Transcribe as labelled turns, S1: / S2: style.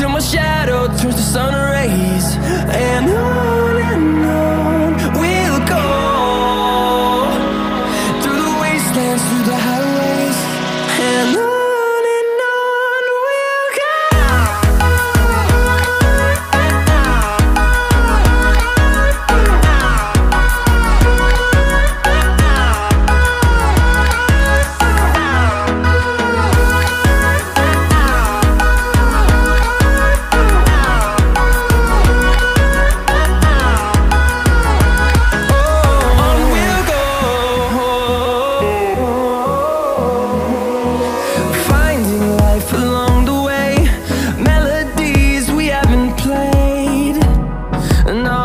S1: till my shadow turns to sun around.